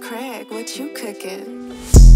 Craig, what you cooking?